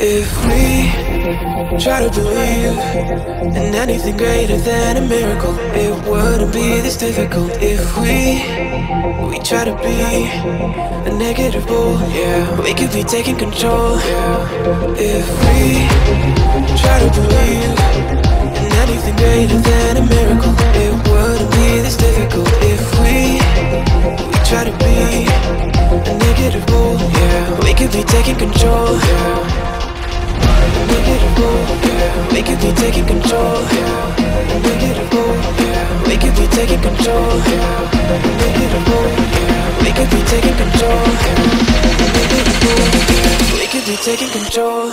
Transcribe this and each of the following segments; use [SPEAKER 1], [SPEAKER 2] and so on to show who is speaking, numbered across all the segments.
[SPEAKER 1] If we try to believe in anything greater than a miracle, it wouldn't be this difficult. If we we try to be a negative bull, yeah, we could be taking control. If we try to believe in anything greater than We could be taking control. We could be taking control. We could be taking control.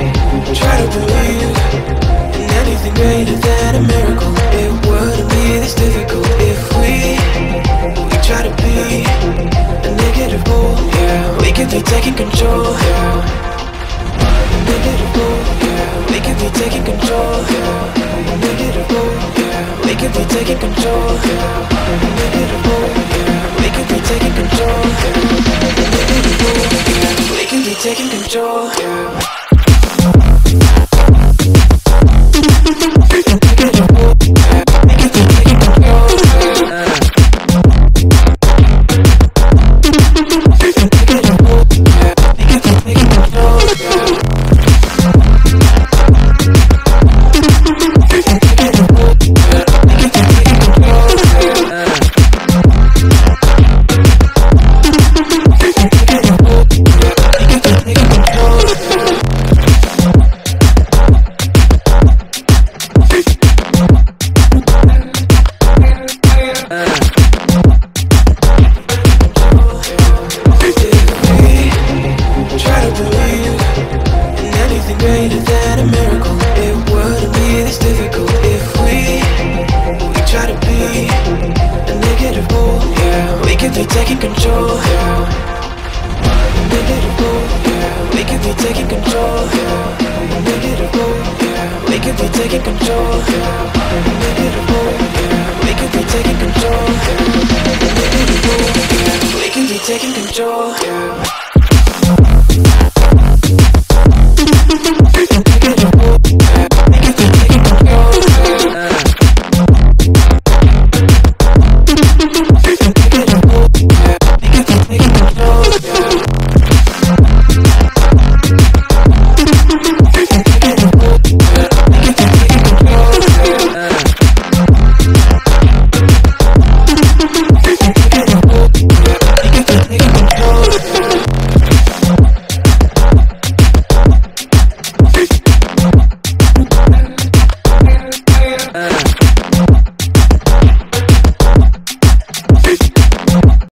[SPEAKER 1] control. We can be taking control. We could be taking control. Be taking control. Yeah. Negative bull. Yeah, we could be taking control. Yeah. Negative bull. Yeah, we could be taking control. Yeah. Negative bull. Yeah, we could be taking control. Negative bull. Yeah, we could be taking control. Yeah. Uh.